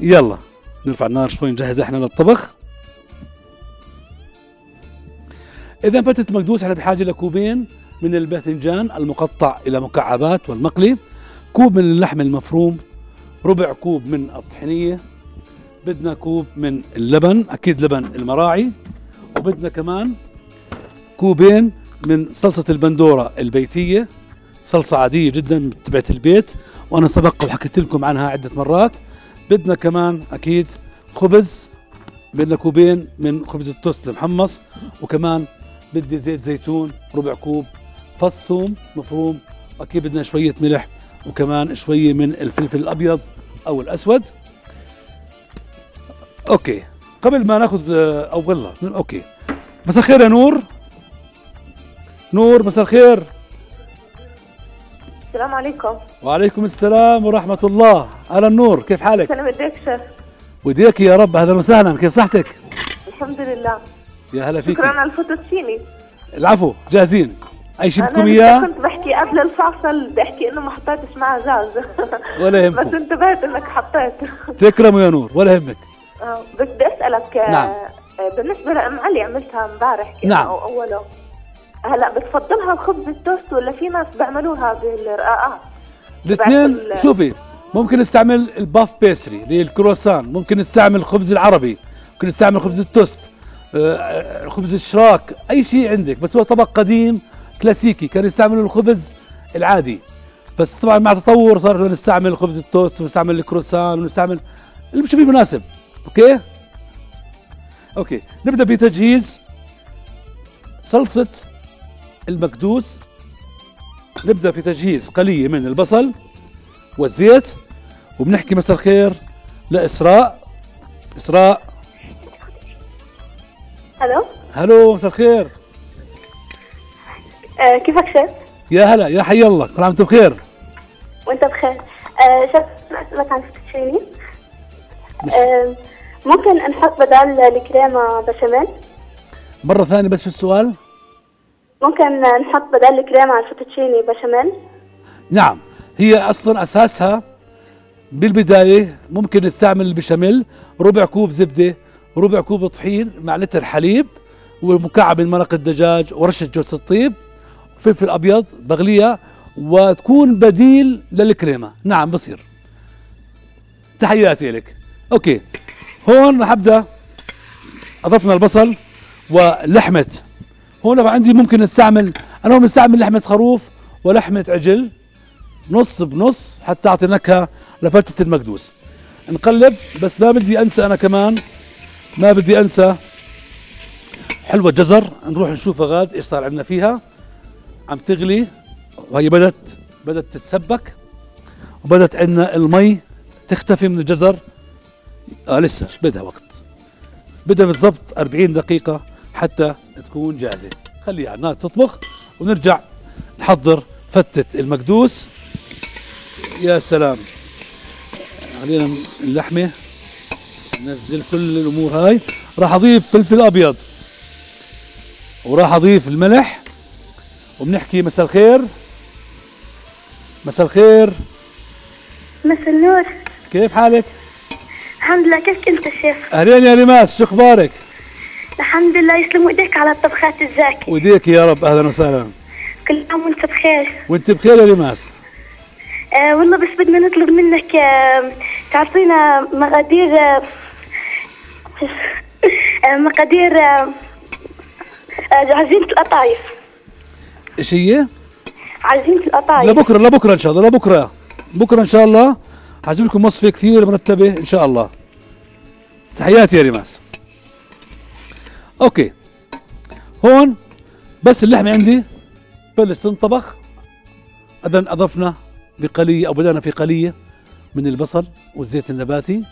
يلا نرفع النار شوي نجهز إحنا للطبخ. إذا فتة مكدوس إحنا بحاجة لكوبين من الباذنجان المقطع إلى مكعبات والمقلي كوب من اللحم المفروم ربع كوب من الطحينية بدنا كوب من اللبن أكيد لبن المراعي وبدنا كمان كوبين من صلصة البندورة البيتية صلصة عادية جدا تبعت البيت وأنا سبق وحكيت لكم عنها عدة مرات. بدنا كمان أكيد خبز بدنا كوبين من خبز التوست المحمص وكمان بدي زيت زيتون ربع كوب فص ثوم مفروم واكيد بدنا شوية ملح وكمان شوية من الفلفل الأبيض أو الأسود. okay قبل ما ناخذ أو والله okay. مساء الخير يا نور. نور مساء الخير. السلام عليكم. وعليكم السلام ورحمة الله. أهلا نور كيف حالك؟ أنا بديك شيف وديك يا رب أهلا وسهلا كيف صحتك؟ الحمد لله. يا هلا فيك. شكرا على الفوتوتشيني العفو جاهزين. أي شيء بدكم إياه؟ كنت بحكي قبل الفاصل بحكي إنه ما حطيتش معها زاز ولا بس يهمكم انتبهت إنك حطيت. تكرموا يا نور ولا يهمك. آه، بس بدي آه، نعم. آه، بالنسبة لأم علي عملتها امبارح نعم. أو أوله؟ هلا بتفضلها بخبز التوست ولا في ناس بيعملوها بالرقاقات الاثنين بعد ال- شوفي ممكن نستعمل ال puff pastry اللي هي الكرواسان ممكن نستعمل الخبز العربي ممكن نستعمل خبز التوست آه، خبز الشراك أي شيء عندك بس هو طبق قديم كلاسيكي كانوا يستعملوا الخبز العادي. بس طبعا مع تطور صار نستعمل خبز التوست ونستعمل الكروسان ونستعمل اللي بتشوفيه مناسب okay؟ okay نبدأ بتجهيز صلصة المكدوس. نبدأ في تجهيز قليه من البصل والزيت وبنحكي مساء الخير لإسراء. إسراء. ألو؟ هلو مساء الخير. آه كيفك شيف؟ يا هلا يا حي الله كل عام بخير؟ وأنت بخير. آه شيف اسالك عن آه ممكن نحط بدل الكريمة بشاميل؟ مرة ثانية بس في السؤال. ممكن نحط بدل الكريمه على الفيتوتشيني بشاميل؟ نعم هي أصلا أساسها بالبداية ممكن نستعمل البشاميل ربع كوب زبدة ربع كوب طحين مع لتر حليب ومكعب من مرق الدجاج ورشة جوز الطيب فلفل أبيض بغليها وتكون بديل للكريمة. نعم بصير. تحياتي لك. أوكي. هون رح أبدأ. أضفنا البصل ولحمة هون عندي ممكن نستعمل أنا هون بستعمل لحمة خروف ولحمه عجل نص بنص حتى أعطي نكهة لفتة المكدوس. نقلب بس ما بدي أنسى أنا كمان ما بدي أنسى. حلوة جزر نروح نشوف غاد إيش صار عندنا فيها. عم تغلي وهي بدت بدت تتسبك وبدت عندنا المي تختفي من الجزر. آه لسه بدها وقت. بدها بالضبط 40 دقيقة حتى تكون جاهزة. خليها على النار تطبخ ونرجع نحضر فتة المكدوس يا سلام. علينا اللحمة. ننزل كل الأمور هاي. راح أضيف فلفل أبيض. وراح أضيف الملح. وبنحكي مساء الخير. مساء الخير. مساء النور. كيف حالك؟ الحمد لله. كيف انت شيف أهلين يا ريماس شو أخبارك؟ الحمد لله يسلم ايديك على الطبخات الزاكي. وديك يا رب أهلا وسهلا. كل عام وأنت بخير. وأنت بخير يا ريماس آه والله بس بدنا نطلب منك آه تعطينا مقادير آه آه مقادير آه آه عزيمة القطايف. إيش هي؟ عزيمة القطايف. لبكرة لبكرة إن شاء الله لبكرة بكرة. إن شاء الله. هجيب لكم وصفة كثير مرتبة إن شاء الله. تحياتي يا ريماس أوكي. هون بس اللحمة عندي بلش تنطبخ. إذا أضفنا بقلية أو بدأنا في قلية من البصل والزيت النباتي.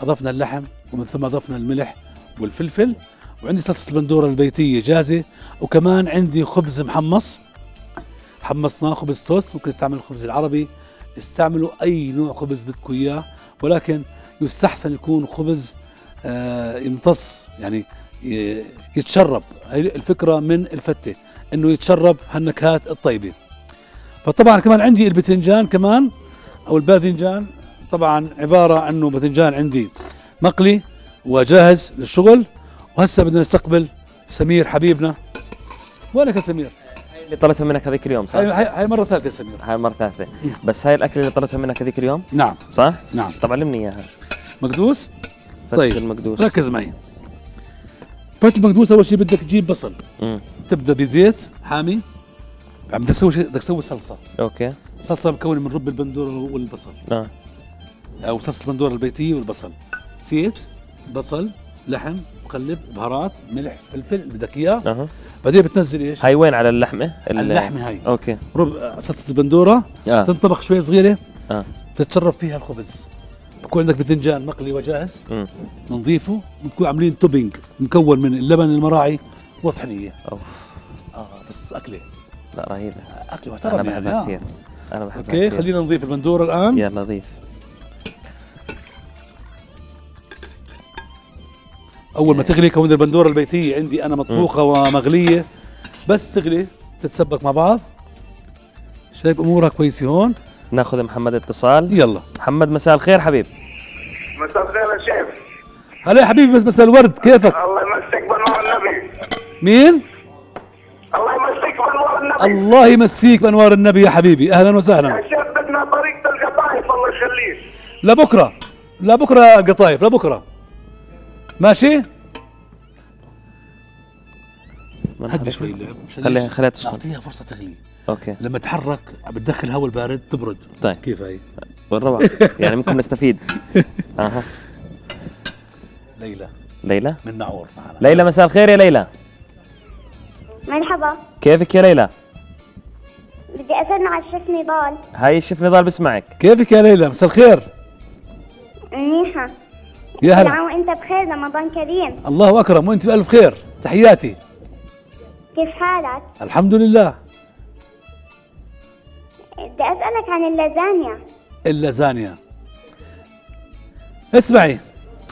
أضفنا اللحم ومن ثم أضفنا الملح والفلفل. وعندي صلصة البندورة البيتية جاهزة. وكمان عندي خبز محمص. حمصناه خبز توست. ممكن نستعمل الخبز العربي. استعملوا أي نوع خبز بدكم إياه. ولكن يستحسن يكون خبز آه، يمتص. يعني يتشرب. هي الفكرة من الفتة إنه يتشرب هالنكهات الطيبة. فطبعا كمان عندي البتنجان كمان أو الباذنجان. طبعا عبارة عنه باذنجان عندي مقلي وجاهز للشغل. وهسه بدنا نستقبل سمير حبيبنا. وينك يا سمير؟ اللي طلبتها منك هذيك اليوم صح؟ هاي هاي هاي مرة ثالثة يا سمير. هاي المرة الثالثة بس هاي الأكلة اللي طلبتها منك هذيك اليوم؟ نعم. صح؟ نعم. طب علمني إياها. مكدوس؟ طيب المكدوس ركز معي. فتة المكدوس أول شيء بدك تجيب بصل. مم. تبدأ بزيت حامي. عم بدك تسوي شيء بدك تسوي صلصة. okay. صلصة مكونة من رب البندورة والبصل. آه. أو صلصة البندورة البيتية والبصل. زيت بصل لحم مقلب بهارات ملح فلفل اللي بدك إياه. أها. بعدين بتنزل إيش؟ هاي وين؟ على اللحمة؟ ال- اللحمة هاي. okay. ربع صلصة البندورة. آه. تنطبخ شوي صغيرة. آه. تتشرب فيها الخبز. بكون عندك باذنجان مقلي وجاهز مم. بنضيفه بنكون عاملين topping مكون من اللبن المراعي وطحنيه أوف. آه بس أكلة. لا رهيبة. أكلة محترم يعني بحبها آه. كثير. أنا بحبها okay كثير. خلينا نضيف البندورة الآن. يا لطيف أول ما تغلي كون البندورة البيتية عندي أنا مطبوخة ومغلية. بس تغلي تتسبك مع بعض. شايف أمورها كويسة هون. ناخذ محمد اتصال. يلا. محمد مساء الخير حبيب. مساء الخير يا شيخ. هلا يا حبيبي بس مساء الورد كيفك؟ الله يمسك بنور النبي. مين؟ الله يمسك بنور النبي. الله يمسيك بأنوار النبي يا حبيبي. أهلا وسهلا. يا شيخ بدنا طريقة القطايف الله يخليك. لبكرة. لبكرة قطايف لبكرة. ماشي؟ هدي؟ شوي. خليها؟ خليها تسخن اعطيها فرصة تغلي okay. لما تحرك بتدخل هواء البارد تبرد. طيب. كيف هي؟ بالروعة يعني ممكن نستفيد. أها. ليلى. ليلى؟ من نعور. معنا ليلى مساء الخير يا ليلى. مرحبا. كيفك يا ليلى؟ بدي أسأل على الشيف نضال. هاي الشيف نضال بسمعك. كيفك يا ليلى؟ مساء الخير. منيحة. يا كل هلا. عام وأنت بخير رمضان كريم. الله أكرم. وأنت بألف خير. تحياتي. كيف حالك؟ الحمد لله. بدي أسألك عن اللازانيا. اللازانيا. اسمعي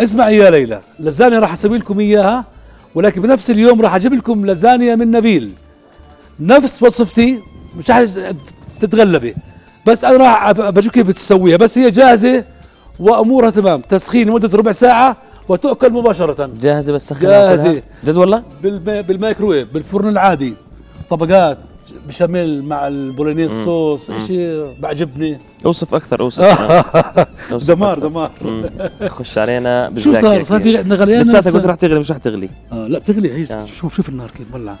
اسمعي يا ليلى. اللازانيا راح أسوي لكم إياها ولكن بنفس اليوم راح أجيب لكم لازانيا من نبيل. نفس وصفتي مش راح تتغلبي. بس أنا راح بشوف كيف بتسويها. بس هي جاهزة وأمورها تمام. تسخين لمدة ربع ساعة وتؤكل مباشرة. جاهزة بس. ناكلها؟ جد والله بالما بالمايكرويف بالفرن العادي. طبقات. بشاميل مع ال Bolognese sauce شيء بعجبني. أوصف أكثر أوصف. أوصف دمار أكثر. دمار. خش علينا شو صار؟ صار في. عندنا غليان لساتك؟ قلت رح تغلي مش رح تغلي. آه لا بتغلي هي آه. شوف شوف النار كيف مولعة.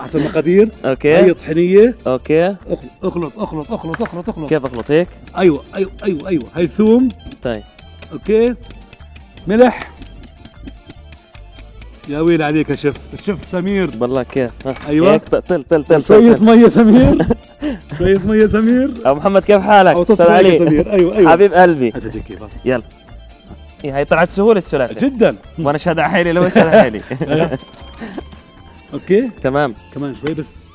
احسن مقادير okay. هي طحينيه okay. أخلط أخلط أخلط أخلط أخلط. كيف أخلط؟ هيك؟ أيوه أيوه أيوه أيوه. هي ثوم طيب. okay. ملح. يا ويل عليك يا شيف. الشيف سمير. بالله كيف؟ ها. أيوة. هيك تل تل تل شوية مية سمير. شوية مية سمير. أبو محمد كيف حالك؟ تصل عليك. عليك سمير. أيوة أيوة. حبيب قلبي. هات أجيك كيف يلا. إيه هاي طلعت سهولة السلافة جدا. وأنا شاد على حيلي لو شاد على حيلي. okay. تمام. كمان شوي بس.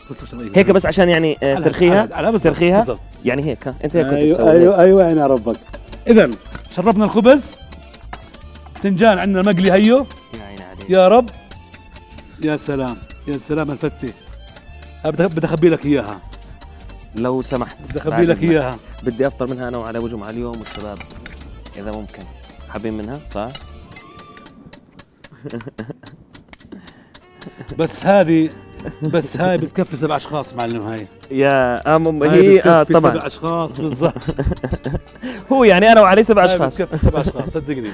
هيك بس عشان يعني آه، ترخيها؟ ترخيها. يعني هيك ها. أنت هيك كنت أيوه أيوه أيوه عيني على ربك. اذا شربنا الخبز. فنجان عندنا مقلي هيو. يا رب. يا سلام يا سلام الفتة ها بدي بدي اخبي لك إياها. لو سمحت. بدي اخبي لك. إياها. بدي أفطر منها أنا وعلى وجه مع اليوم والشباب إذا ممكن. حابين منها؟ صح؟ بس هذه بس هاي بتكفي سبع أشخاص معلم هاي. يا ام هاي هي آه بتكفي طبعا. سبع أشخاص بالضبط. هو يعني أنا وعلي سبع أشخاص. بتكفي سبع أشخاص صدقني.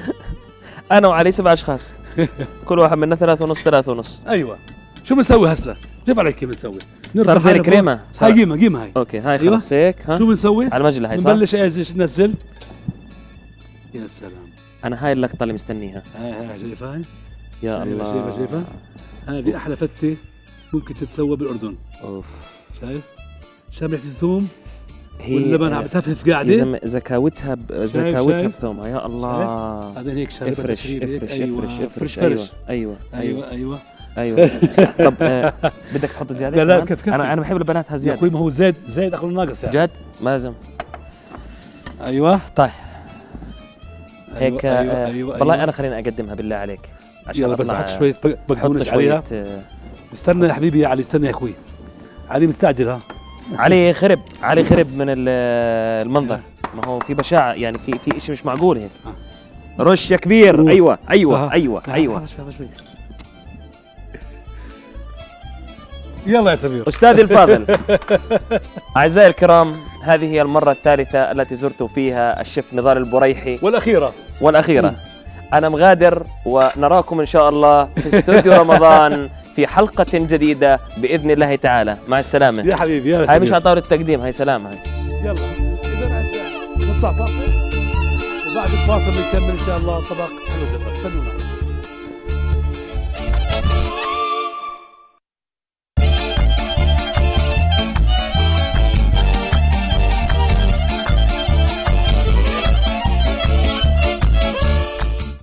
أنا وعلي سبع أشخاص. كل واحد منا ثلاث ونص ثلاث ونص أيوه شو بنسوي هسه؟ شوف عليك كيف بنسوي صار زي. صار- هاي قيمة قيمة هاي okay هاي أيوة. خلص هيك ها شو بنسوي؟ على المجلة هاي صح بنبلش إيش ننزل يا سلام أنا هاي اللقطة اللي مستنيها هاي هاي شايفها هاي يا شايفة- الله شايفة- شايفة؟ هذه أحلى فتة ممكن تتسوى بالأردن أوف. شايف؟ ريحه الثوم هي واللبن عم يا قاعدة؟ زكاوتها ب... زكاوتها؟ بثومها يا الله. بعدين هيك شاربة افرش تشريب هيك أيوه افرش افرش. فرش أيوه فرش. أيوه أيوه. أيوه أيوه. أيوه. طب آه، بدك تحط زيادة لا، لا،؟ كيف- كيف. أنا أنا بحب البنات يا هالزياده أخوي ما هو زايد زايد اخذ ناقص يعني. جد؟ ما لازم. أيوه. طيب. أيوة، هيك آه، والله أيوة. أنا خليني أقدمها بالله عليك. عشان يلا بس حط شوية بقدونس عليها. آه، استنى يا حبيبي يا علي استنى يا أخوي. علي مستعجل ها؟ علي خرب علي خرب من ال- المنظر. ما هو في بشاعة يعني في في شيء مش معقول هيك. رش يا كبير. أيوه أيوه. أيوه أيوه. يلا يا سمير. أستاذي الفاضل. أعزائي الكرام هذه هي المرة الثالثة التي زرت فيها الشيف نضال البريحي. والأخيرة. والأخيرة. أنا مغادر ونراكم إن شاء الله في استوديو رمضان. في حلقة جديدة بإذن الله تعالى. مع السلامة. يا حبيبي يلا هاي مش. على طاولة التقديم هاي سلامة. هاي. يلا إذا نطلع فاصل وبعد الفاصل بنكمل إن شاء الله طبق حلو جدا. استنونا